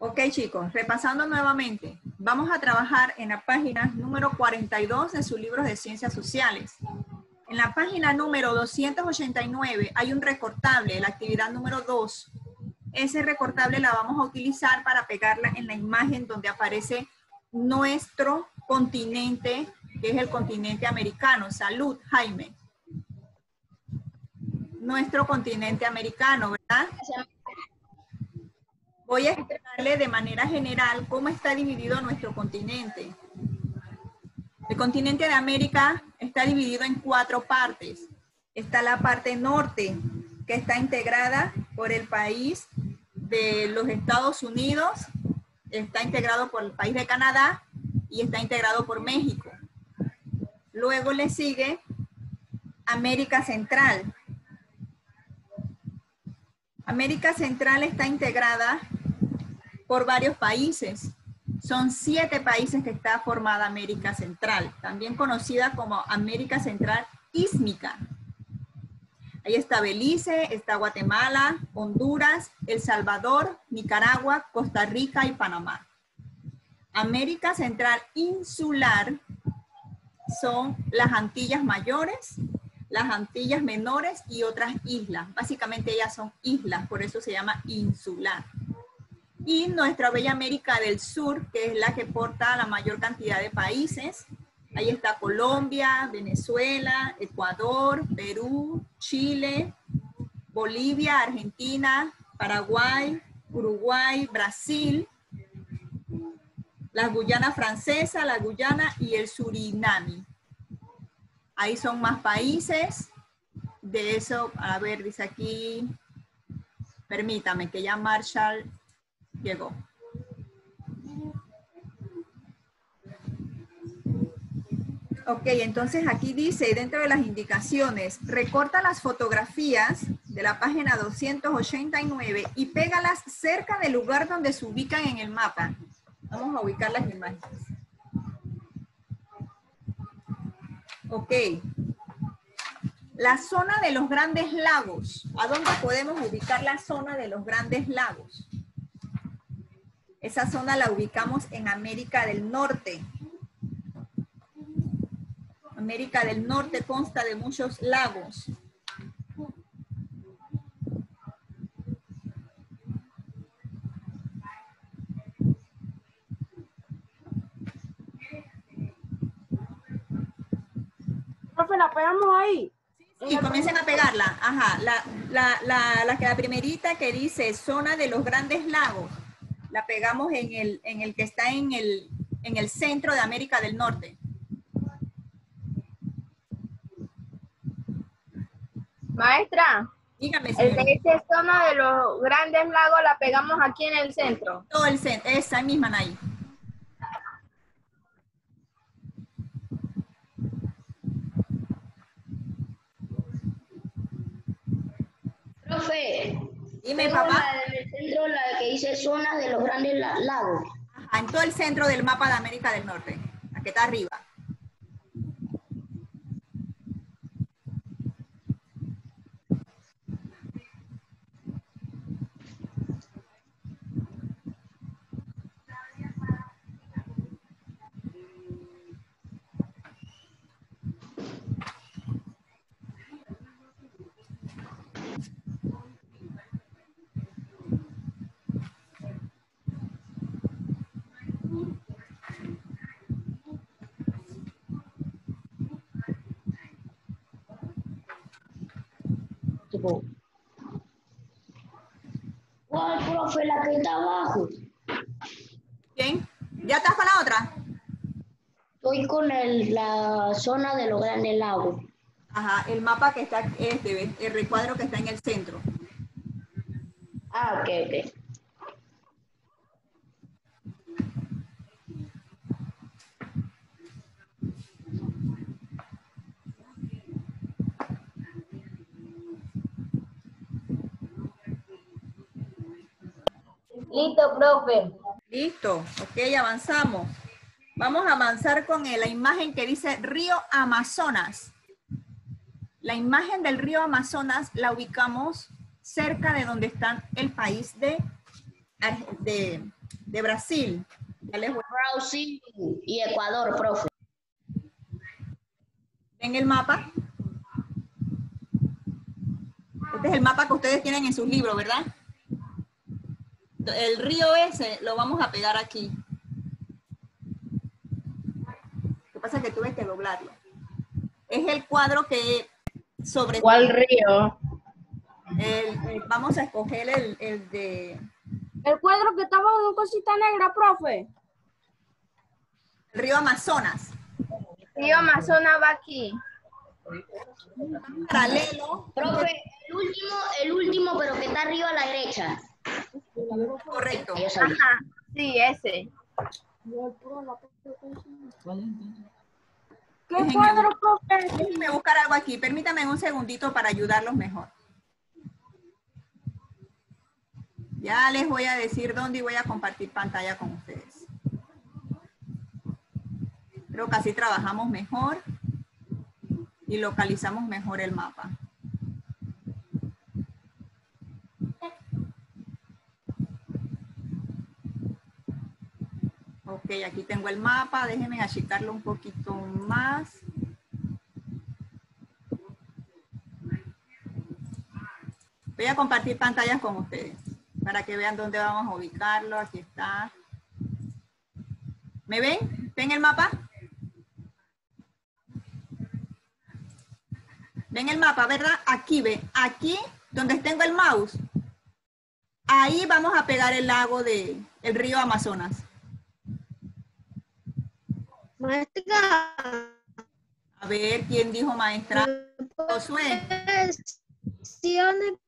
Ok chicos, repasando nuevamente, vamos a trabajar en la página número 42 de sus libros de ciencias sociales. En la página número 289 hay un recortable, la actividad número 2. Ese recortable la vamos a utilizar para pegarla en la imagen donde aparece nuestro continente, que es el continente americano. Salud, Jaime. Nuestro continente americano, ¿verdad? Voy a explicarle de manera general cómo está dividido nuestro continente. El continente de América está dividido en cuatro partes. Está la parte norte, que está integrada por el país de los Estados Unidos, está integrado por el país de Canadá y está integrado por México. Luego le sigue América Central. América Central está integrada por varios países. Son siete países que está formada América Central, también conocida como América Central Ísmica. Ahí está Belice, está Guatemala, Honduras, El Salvador, Nicaragua, Costa Rica y Panamá. América Central Insular son las Antillas Mayores, las Antillas Menores y otras islas. Básicamente ellas son islas, por eso se llama insular y nuestra Bella América del Sur, que es la que porta la mayor cantidad de países. Ahí está Colombia, Venezuela, Ecuador, Perú, Chile, Bolivia, Argentina, Paraguay, Uruguay, Brasil, la Guyana Francesa, la Guyana y el Surinami. Ahí son más países. De eso, a ver, dice aquí, permítame que ya Marshall llegó. Ok, entonces aquí dice, dentro de las indicaciones, recorta las fotografías de la página 289 y pégalas cerca del lugar donde se ubican en el mapa. Vamos a ubicar las imágenes. Ok. La zona de los grandes lagos. ¿A dónde podemos ubicar la zona de los grandes lagos? Esa zona la ubicamos en América del Norte. América del Norte consta de muchos lagos. Profe, la pegamos ahí. Y comiencen a pegarla. Ajá, la, la, la, la, la primerita que dice zona de los grandes lagos la pegamos en el, en el que está en el, en el centro de América del Norte. Maestra, dígame. El de esta zona de los grandes lagos la pegamos aquí en el centro. Todo el centro, esa misma ahí. Profe, Dime, papá. La del centro, la que dice zonas de los grandes lagos. Ajá, en todo el centro del mapa de América del Norte, la que está arriba. ¿Cuál, profe? La que está abajo. ¿Quién? ¿Ya estás con la otra? Estoy con el, la zona de los grandes lagos. Ajá, el mapa que está, este, el recuadro que está en el centro. Ah, ok, ok. Listo, profe. Listo, ok, avanzamos. Vamos a avanzar con la imagen que dice Río Amazonas. La imagen del río Amazonas la ubicamos cerca de donde está el país de, de de Brasil. Brasil y Ecuador, profe. ¿Ven el mapa? Este es el mapa que ustedes tienen en sus libros, ¿verdad? El río ese lo vamos a pegar aquí. Lo que pasa es que tuve que doblarlo. Es el cuadro que sobre... ¿Cuál río? el- el- vamos a escoger el, el de... El cuadro que estaba en cosita negra, profe. El río Amazonas. Río Amazonas va aquí. Paralelo. Profe, el último, el último, pero que está arriba a la derecha. Correcto. Ajá, sí, ese. ¿Qué cuadro? Déjenme buscar algo aquí. Permítame un segundito para ayudarlos mejor. Ya les voy a decir dónde voy a compartir pantalla con ustedes. Creo que así trabajamos mejor y localizamos mejor el mapa. Ok, aquí tengo el mapa. Déjenme achicarlo un poquito más. Voy a compartir pantallas con ustedes para que vean dónde vamos a ubicarlo. Aquí está. ¿Me ven? ¿Ven el mapa? ¿Ven el mapa, verdad? Aquí ven. Aquí, donde tengo el mouse. Ahí vamos a pegar el lago de el río Amazonas. Maestra, A ver, ¿quién dijo maestra? Josué. ¿sí dónde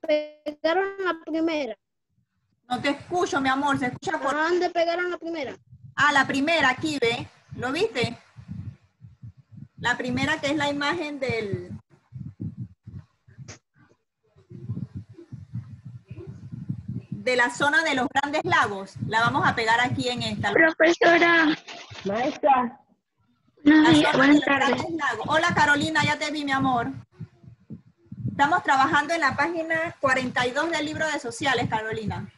pegaron la primera? No te escucho, mi amor. Se escucha por... ¿A dónde pegaron la primera? Ah, la primera, aquí ve. ¿Lo viste? La primera que es la imagen del... De la zona de los grandes lagos. La vamos a pegar aquí en esta. Profesora, Maestra. buenas tardes. Hola Carolina, ya te vi, mi amor. Estamos trabajando en la página 42 del libro de sociales, Carolina.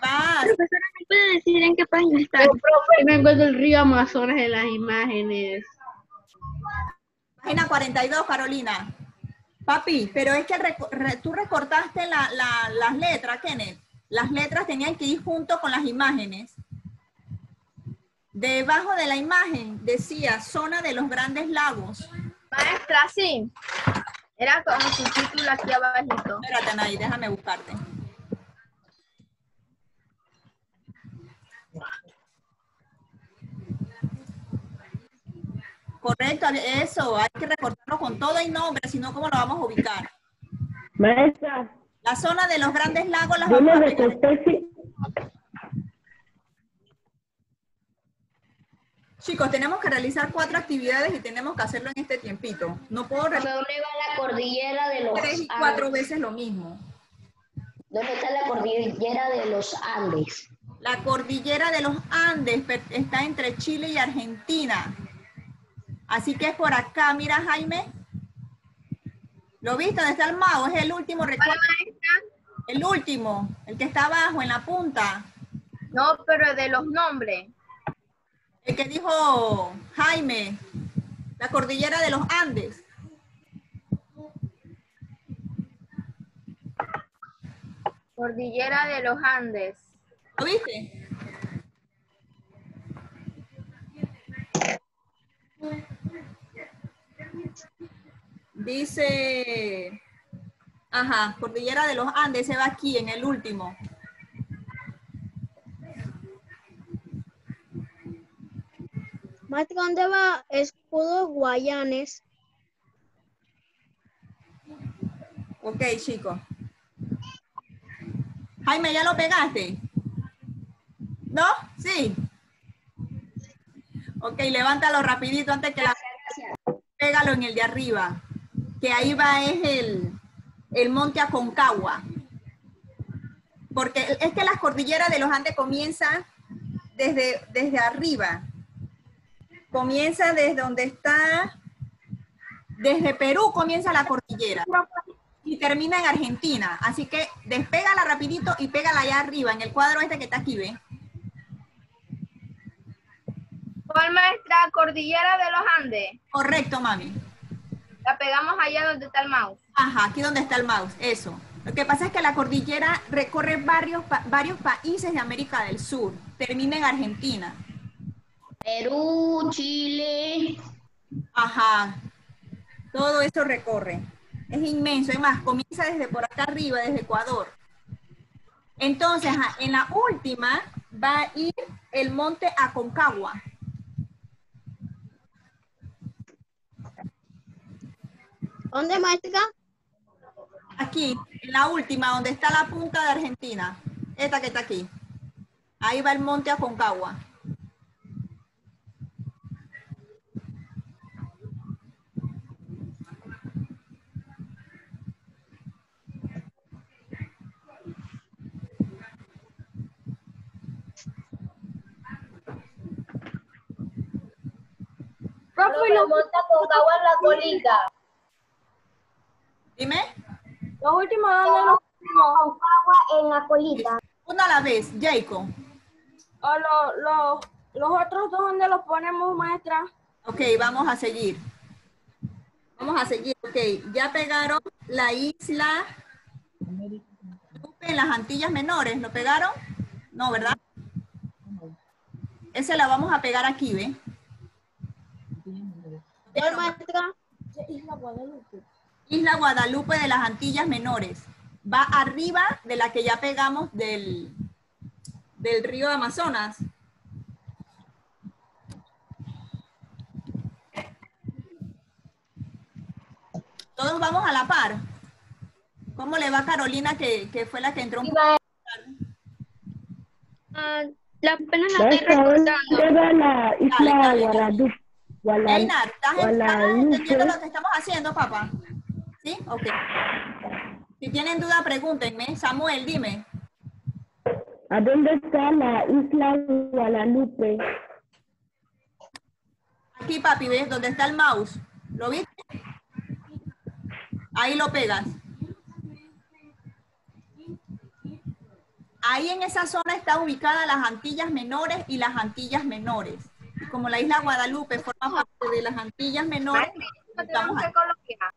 Vas. Profesora, ¿me puede decir en qué página está? profe, no encuentro el río Amazonas en las imágenes. Página 42, Carolina. Papi, pero es que tú recortaste la- la- las letras, Kenneth. Las letras tenían que ir junto con las imágenes. Debajo de la imagen decía zona de los grandes lagos. Maestra, sí. Era con su título aquí abajito. Espérate, Anaí, déjame buscarte. Correcto, eso, hay que recortarlo con todo y nombre, si no, ¿cómo lo vamos a ubicar? Maestra, La zona de los grandes lagos las vamos a especie, Chicos, tenemos que realizar cuatro actividades y tenemos que hacerlo en este tiempito. No puedo realizar ¿Dónde va la cordillera de los tres y cuatro Andes? veces lo mismo. ¿Dónde está la cordillera de los Andes? La cordillera de los Andes está entre Chile y Argentina. Así que es por acá, mira Jaime. ¿Lo viste? ¿Dónde está el mago? Es el último recuerdo. El último, el que está abajo en la punta. No, pero de los nombres. El que dijo Jaime. La cordillera de los Andes. Cordillera de los Andes. ¿Lo viste? Dice, ajá, Cordillera de los Andes, se va aquí en el último. Maestra, ¿dónde va escudo Guayanes? Ok, chicos. Jaime, ¿ya lo pegaste? ¿No? Sí. Ok, levántalo rapidito antes que la... Pégalo en el de arriba. Que ahí va es el, el monte Aconcagua. Porque es que las cordilleras de los Andes comienzan desde, desde arriba. Comienza desde donde está... Desde Perú comienza la cordillera. ¿Y termina en Argentina. Así que despégala rapidito y pégala allá arriba, en el cuadro este que está aquí, ¿ve? ¿Cuál maestra? Cordillera de los Andes. Correcto, mami. La pegamos allá donde está el mouse. Ajá, aquí donde está el mouse, eso. Lo que pasa es que la cordillera recorre varios, pa- varios países de América del Sur. Termina en Argentina. Perú, Chile. Ajá. Todo eso recorre. Es inmenso. Es más, comienza desde por acá arriba, desde Ecuador. Entonces, en la última va a ir el monte Aconcagua. ¿Dónde, maestra? Aquí, en la última, donde está la punta de Argentina. Esta que está aquí. Ahí va el monte Aconcagua. Profe, y los monta con agua en la colita. Dime, Los últimos, ¿dónde los ponemos? en la colita. una a la vez, Jacob. O lo- lo- los otros dos, ¿dónde los ponemos, maestra? Ok, vamos a seguir. Vamos a seguir. Ok, ya pegaron la isla en las Antillas Menores. ¿Lo pegaron? No, ¿verdad? Ese la vamos a pegar aquí, ¿ve? ¿Cuál, maestra? Isla Guadalupe de las Antillas Menores. Va arriba de la que ya pegamos del, del río Amazonas. Todos vamos a la par. ¿Cómo le va a Carolina que, que fue la que entró? un poco la apenas la estoy Maestra, ¿dónde recordando. la isla Guadalupe? Guadalupe. Einar, ¿estás, estás Guadalupe. entendiendo lo que estamos haciendo, papá? ¿Sí? Ok. Si tienen duda, pregúntenme. Samuel, dime. ¿A dónde está la isla Guadalupe? Aquí, papi, ¿ves? Donde está el mouse. ¿Lo viste? Ahí lo pegas. Ahí en esa zona está ubicada las Antillas Menores y las Antillas Menores. Y como la isla Guadalupe forma parte de las Antillas Menores, No estamos ahí. que colocar.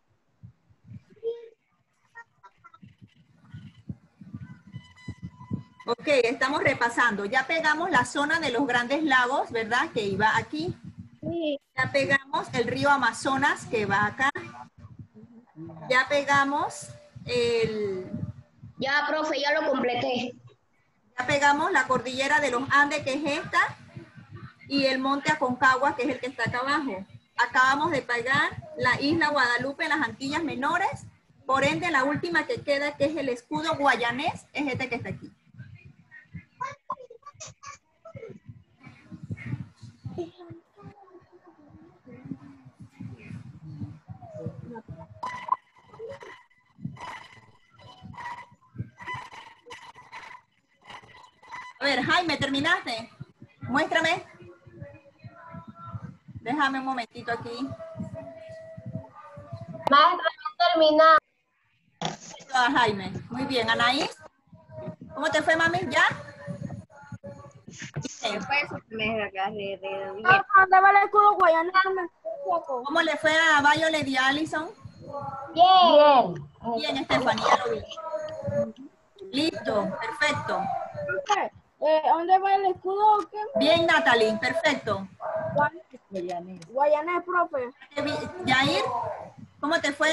Ok, estamos repasando. Ya pegamos la zona de los grandes lagos, ¿verdad? Que iba aquí. Sí. Ya pegamos el río Amazonas, que va acá. Ya pegamos el, Ya, profe, ya lo completé. ya pegamos la cordillera de los Andes, que es esta, y el monte Aconcagua, que es el que está acá abajo. Acabamos de pegar la isla Guadalupe las Antillas Menores. Por ende, la última que queda, que es el escudo guayanés, es este que está aquí. Ver, Jaime, ¿terminaste? Muéstrame. Déjame un momentito aquí. Maestra, a Jaime. Muy bien, Anaís. ¿Cómo te fue, mami? ¿Ya? ¿Cómo le fue a Violet y a Allison? Bien. Bien, Estefanía, ya lo vi. Listo, perfecto. Eh, ¿Dónde va el escudo? ¿Qué? Bien, Natalie, perfecto. Guayanés, profe. Qué bien. Yair, ¿cómo te fue?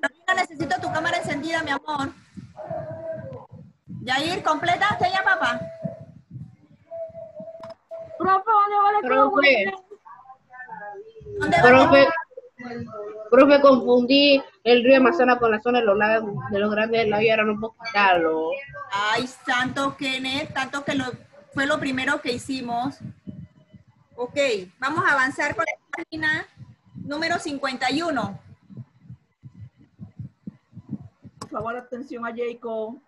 Carolina, necesito tu cámara encendida, mi amor. Yair, ¿completaste ya, papá? Profe, ¿dónde va el escudo Profe. guayanés? ¿Dónde va? Profe, profe, confundí el río Amazonas con la zona de los lagos, de los grandes lagos y ahora no puedo quitarlo. Ay, santo Kenneth, tanto que lo, fue lo primero que hicimos. Ok, vamos a avanzar con la página número 51. Por favor, atención a Jacob.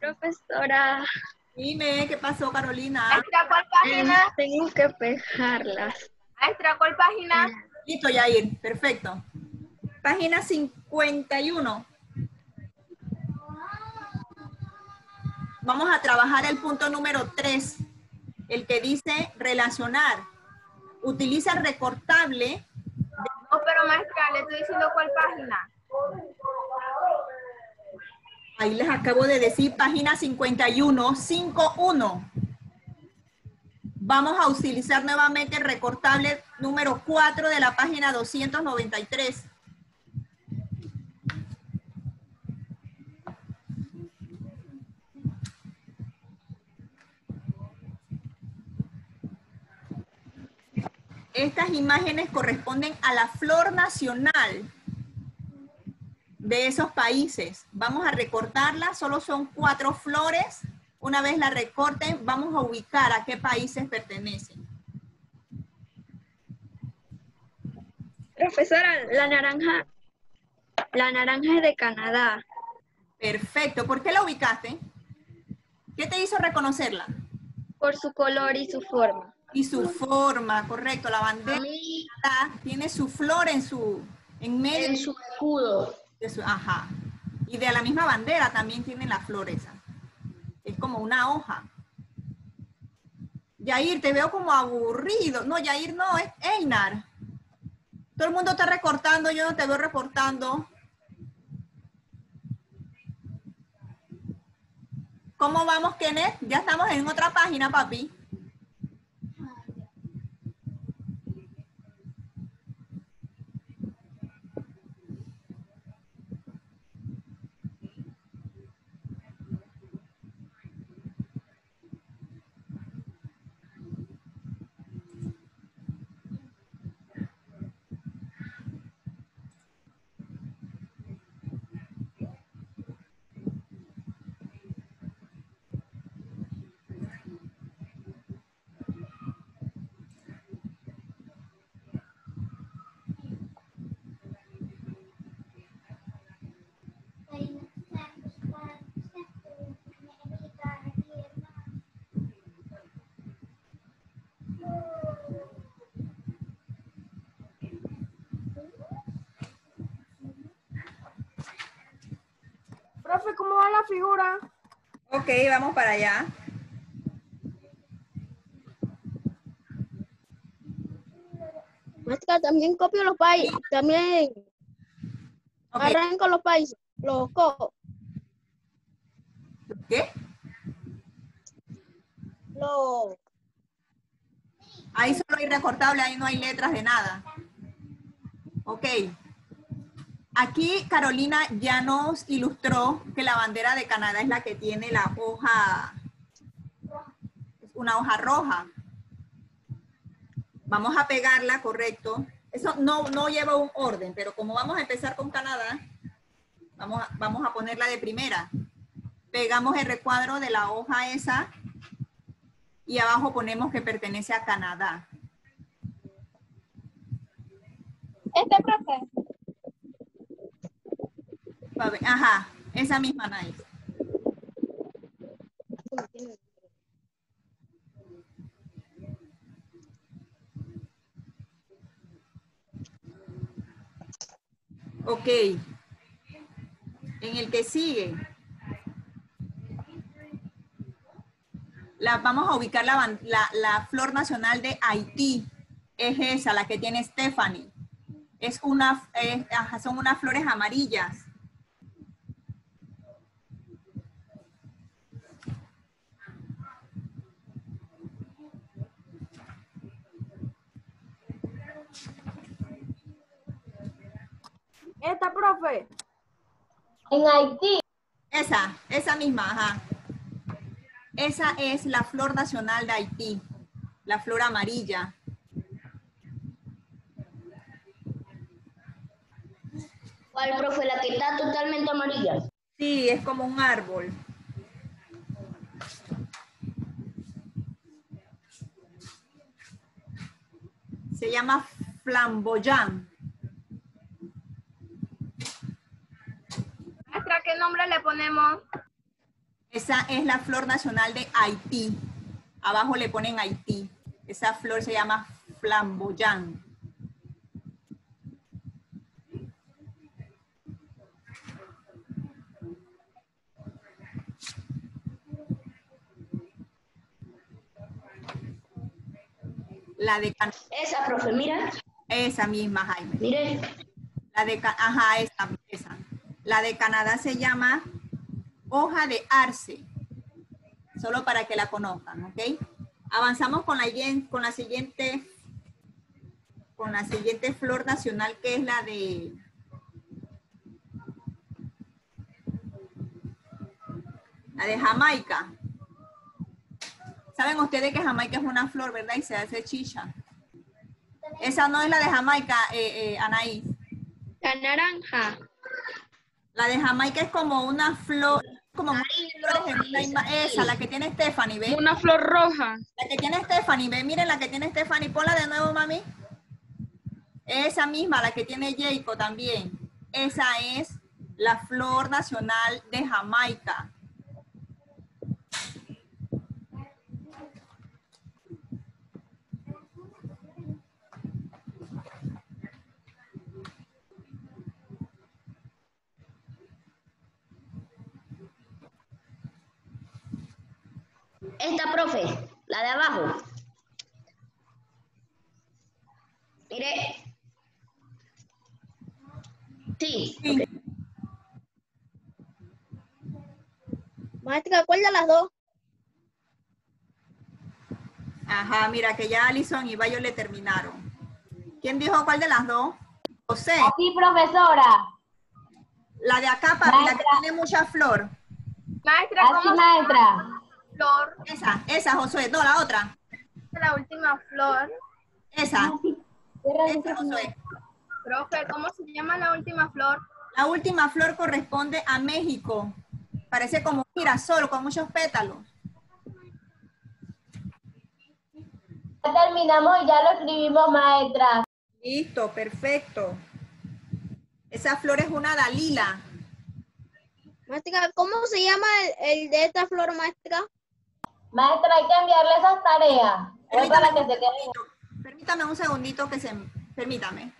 Profesora, Dime, ¿qué pasó, Carolina? Maestra, ¿cuál página? tengo que pegarlas. Maestra, ¿cuál página? Listo, Yair, perfecto. Página 51. Vamos a trabajar el punto número 3, el que dice relacionar. Utiliza recortable. No, pero maestra, le estoy diciendo cuál página. Ahí les acabo de decir página 51, 51. Vamos a utilizar nuevamente el recortable número 4 de la página 293. Estas imágenes corresponden a la flor nacional de esos países. Vamos a recortarlas, solo son cuatro flores. Una vez la recorten, vamos a ubicar a qué países pertenecen. Profesora, la naranja, la naranja es de Canadá. Perfecto. ¿Por qué la ubicaste? ¿Qué te hizo reconocerla? Por su color y su forma. Y su forma, correcto. La bandera tiene su flor en su, en medio En su escudo. de su, ajá. Y de la misma bandera también tiene la flor esa. Es como una hoja. Yair, te veo como aburrido. No, Yair no, es Einar. Todo el mundo está recortando, yo no te veo reportando. ¿Cómo vamos, Kenneth? Ya estamos en otra página, papi. Profe, ¿cómo va la figura? Ok, vamos para allá. Maestra, también copio los países, también Ok, arranco los países, los cojo, ¿Qué? los... Ahí solo hay recortable, ahí no hay letras de nada. Ok. Aquí Carolina ya nos ilustró que la bandera de Canadá es la que tiene la hoja, una hoja roja. Vamos a pegarla, correcto. Eso no, no lleva un orden, pero como vamos a empezar con Canadá, vamos a, vamos a ponerla de primera. Pegamos el recuadro de la hoja esa y abajo ponemos que pertenece a Canadá. Este profe. Ajá, esa misma Nice. Ok. En el que sigue. La, vamos a ubicar la, la, la flor nacional de Haití. Es esa, la que tiene Stephanie. Es una, son unas flores amarillas. Esta, profe. En Haití. Esa, esa misma, ajá. Esa es la flor nacional de Haití, la flor amarilla. ¿Cuál, profe? La que está totalmente amarilla. Sí, es como un árbol. Se llama flamboyán. nombre le ponemos? Esa es la flor nacional de Haití. Abajo le ponen Haití. Esa flor se llama flamboyán. La de Esa, profe, mira. Esa misma, Jaime. Mire. La de Ajá, esa, esa. La de Canadá se llama hoja de arce. Solo para que la conozcan, ¿ok? Avanzamos con la, con la siguiente con la siguiente flor nacional que es la de la de Jamaica. Saben ustedes que Jamaica es una flor, ¿verdad? Y se hace chicha. Esa no es la de Jamaica, eh, eh, Anaí. La naranja. La de Jamaica es como una flor, como una ima- Esa, la que tiene Stephanie, ¿ve? Una flor roja. La que tiene Stephanie, ve, miren la que tiene Stephanie, ponla de nuevo, mami. Esa misma, la que tiene Jacob también. Esa es la flor nacional de Jamaica. Esta, profe, la de abajo. Mire. Sí. Sí. Maestra, ¿cuál de las dos? Ajá, mira que ya Alison y Bayo le terminaron. ¿Quién dijo cuál de las dos? José. Sí, profesora. La de acá, papi, la que tiene mucha flor. Maestra, ¿cómo maestra? Flor, Esa, esa, Josué. No, la otra. la última flor. Esa. Esa, Josué. Profe, ¿cómo se llama la última flor? La última flor corresponde a México. Parece como un girasol con muchos pétalos. Ya terminamos y ya lo escribimos, maestra. Listo, perfecto. Esa flor es una dalila. Maestra, ¿cómo se llama el, el de esta flor, maestra? Maestra, hay que enviarle esas tareas. Es para que se queden. Permítame un segundito que se... Permítame.